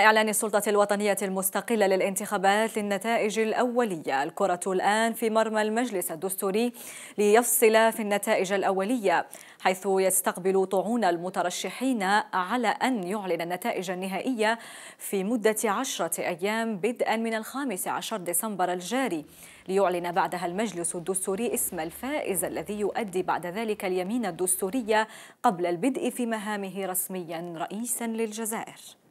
إعلان السلطة الوطنية المستقلة للانتخابات للنتائج الأولية. الكرة الآن في مرمى المجلس الدستوري ليفصل في النتائج الأولية حيث يستقبل طعون المترشحين على أن يعلن النتائج النهائية في مدة عشرة أيام بدءا من الخامس عشر ديسمبر الجاري. ليعلن بعدها المجلس الدستوري اسم الفائز الذي يؤدي بعد ذلك اليمين الدستورية قبل البدء في مهامه رسميا رئيسا للجزائر.